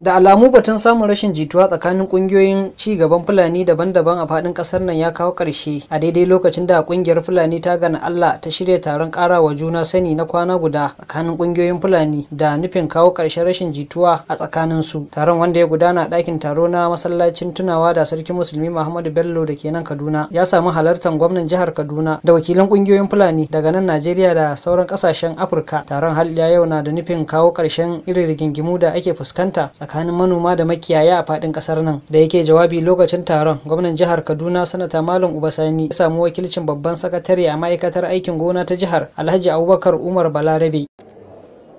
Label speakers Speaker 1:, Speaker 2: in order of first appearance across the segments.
Speaker 1: Da alamu batun samun rashin jituwa tsakanin ƙungiyoyin ci gaban Fulani daban-daban a faɗin ƙasar nan ya kawo ƙarshe a daidai lokacin da ƙungiyar Fulani ta gana Allah ta shirya taron ƙarawa juna sani na kwana guda tsakanin ƙungiyoyin Fulani da nufin kawo ƙarshen rashin jituwa a tsakanin su. Taron wanda ya gudana a ɗakin taro na masallacin tunawa da sarkin musulmi Muhammadu Bello da ke nan Kaduna ya samu halartar gwamnan jihar Kaduna da wakilan ƙungiyoyin Fulani daga nan Najeriya da sauran ƙasashen Afirka. Taron har yau na da nufin kawo ƙarshen irin rigingimu da ake fuskanta tsakanin manoma da makiyaya a faɗin ƙasar nan. Da yake jawabi lokacin taron gwamnan jihar kaduna sanata malam ubasani ya samu wakilcin babban sakatare a ma'aikatar aikin gona ta jihar alhaji abubakar umar balarabe.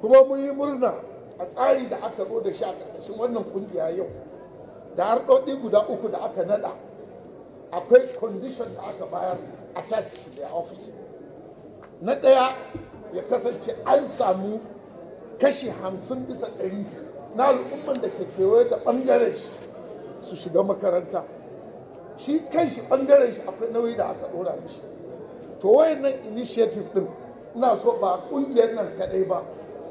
Speaker 2: Kuma mun yi murna a tsari da aka zo da shi a ƙarƙashin wannan ƙungiya yau. Da harɗoɗi guda uku da aka nada akwai condition da aka bayar attached to their office. Na ɗaya ya kasance an samu kashi hamsin bisa ɗari na al'umman da ke kewaye da ɓangaren shi su shiga makaranta. Shi kan shi ɓangaren shi akwai nauyi da aka ɗora mishi. To wayannan initiative ɗin ina so ba ƙungiyar nan kaɗai ba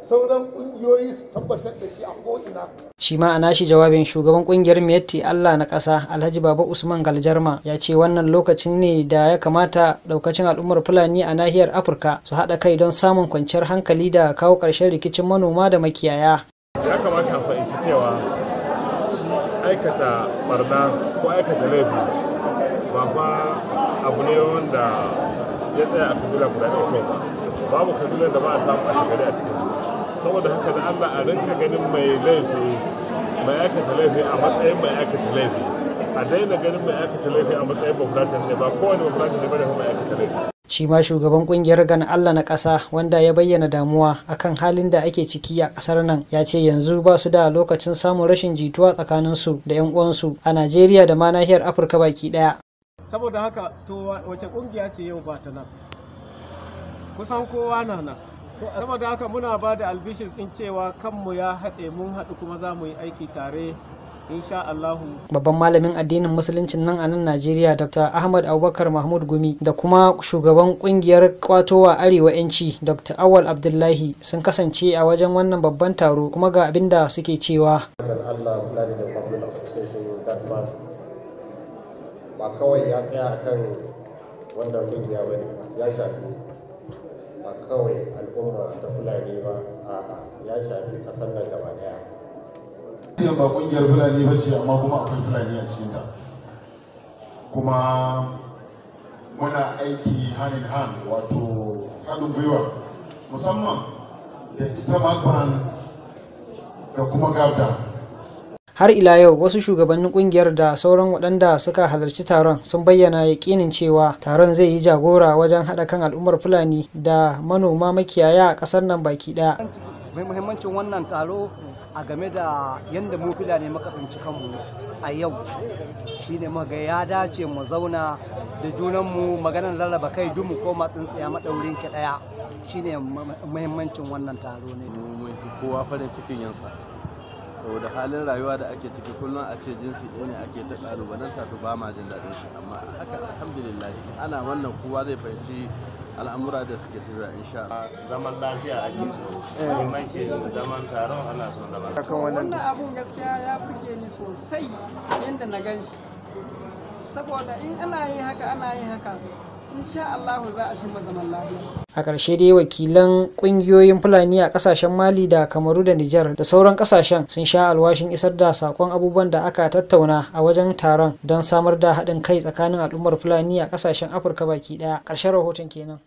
Speaker 2: sauran ƙungiyoyi su tabbatar da shi a ko'ina.
Speaker 1: Shi ma a nashi jawabin shugaban ƙungiyar miyatti Allah na ƙasa Alhaji Baba Usman Galjarma ya ce wannan lokacin ne da ya kamata daukacin al'ummar Fulani a nahiyar Afirka su haɗa kai don samun kwanciyar hankali da kawo ƙarshen rikicin manoma da makiyaya.
Speaker 3: ya kamata a fahimci cewa aikata barna ko aikata laifi ba fa abu ne wanda ya tsaya a kabila guda ɗaya kai ba. Babu kabilar da ba a samu a gari a cikin saboda haka da allah a rinka ganin mai laifi mai aikata laifi a matsayin mai aikata laifi. A daina ganin mai aikata laifi a matsayin bafulatan ne ba kowane bafulatan ne ba ne mai aikata laifi.
Speaker 1: Shi ma shugaban ƙungiyar gan Allah na ƙasa wanda ya bayyana damuwa akan halin da ake ciki a ƙasar nan ya ce yanzu ba su da lokacin samun rashin jituwa tsakaninsu da 'yan uwansu a Najeriya da ma nahiyar Afirka baki ɗaya.
Speaker 4: saboda haka to wace ƙungiya ce yau ba ta nan kusan kowa na nan saboda haka muna ba da albishir ɗin cewa kanmu ya haɗe mun haɗu kuma za mu yi aiki tare insha Allahu.
Speaker 1: Babban malamin addinin musuluncin nan a nan Najeriya Dr. Ahmad Abubakar Mahmud Gumi da kuma shugaban ƙungiyar kwatowa Arewa yanci Dr. Awal Abdullahi sun kasance a wajen wannan babban taro kuma ga abin da suke cewa.
Speaker 5: ba kawai ya tsaya akan wannan ƙungiya ba ne ya shafi ba kawai al'umma ta fulani ba a'a ya shafi ƙasar nan gaba ɗaya
Speaker 6: ce ba ƙungiyar fulani ba ce amma kuma akwai fulani a cikinta. Kuma muna aiki hand in hand wato haɗin gwiwa musamman da ita magban da kuma gabda
Speaker 1: har ila yau wasu shugabannin ƙungiyar da sauran waɗanda suka halarci taron sun bayyana yaƙinin cewa taron zai yi jagora wajen haɗa kan al'ummar fulani da manoma makiyaya a ƙasar nan baki ɗaya.
Speaker 7: Muhimmancin wannan taro a game da yadda mu fulani muka tsinci kanmu a yau. Shine muga ya dace mu zauna da junanmu maganar rarraba kai duk mu koma tsintsiya maɗaurin ki ɗaya. Shine muhimmancin wannan taro ne.
Speaker 8: Kowa farin cikin yansa saboda halin rayuwa da ake ciki kullum a ce jinsi ɗaya ne ake ta ƙalubalanta to ba ma jin daɗin shi. Amma haka alhamdulillah ana wannan kowa zai fahimci al'amura da suke tafiya insha Allah.
Speaker 9: Zaman lafiya ake so. Muhimmanci zaman taron ana son zaman.
Speaker 10: Wannan. Abun gaskiya ya fuke ni sosai yadda na gan shi. Saboda in ana yin haka ana yin haka. A
Speaker 1: ƙarshe dai wakilan ƙungiyoyin fulani a ƙasashen mali da kamaru da nijar da sauran ƙasashen sun sha alwashin isar da saƙon abubuwan da aka tattauna a wajen taron don samar da haɗin kai tsakanin al'ummar fulani a ƙasashen afirka baki ɗaya. Ƙarshen rahoton kenan.